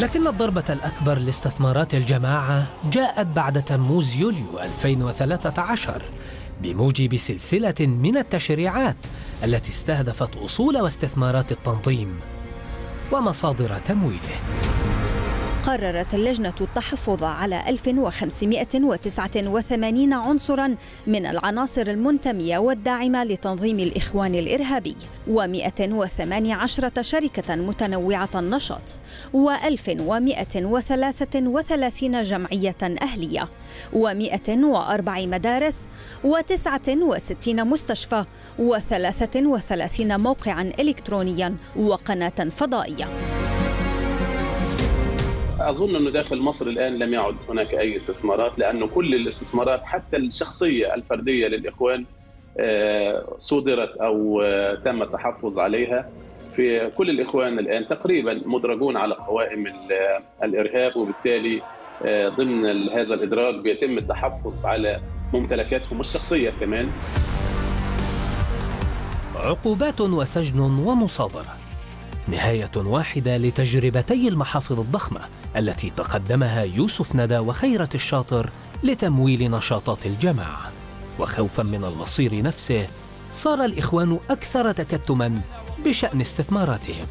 لكن الضربة الأكبر لاستثمارات الجماعة جاءت بعد تموز يوليو 2013 بموجب سلسلة من التشريعات التي استهدفت أصول واستثمارات التنظيم ومصادر تمويله. قررت اللجنة التحفظ على 1589 عنصراً من العناصر المنتمية والداعمة لتنظيم الإخوان الإرهابي و118 شركة متنوعة النشاط و1133 جمعية أهلية و104 مدارس و69 مستشفى و33 موقعاً إلكترونياً وقناة فضائية. أظن أنه داخل مصر الآن لم يعد هناك أي استثمارات لأنه كل الاستثمارات حتى الشخصية الفردية للإخوان صدرت أو تم التحفظ عليها. في كل الإخوان الآن تقريبا مدرجون على قوائم الإرهاب وبالتالي ضمن هذا الادراج بيتم التحفظ على ممتلكاتهم الشخصية كمان. عقوبات وسجن ومصادرة. نهاية واحدة لتجربتي المحافظ الضخمة التي تقدمها يوسف ندى وخيرة الشاطر لتمويل نشاطات الجماعة. وخوفا من المصير نفسه صار الإخوان أكثر تكتما بشأن استثماراتهم.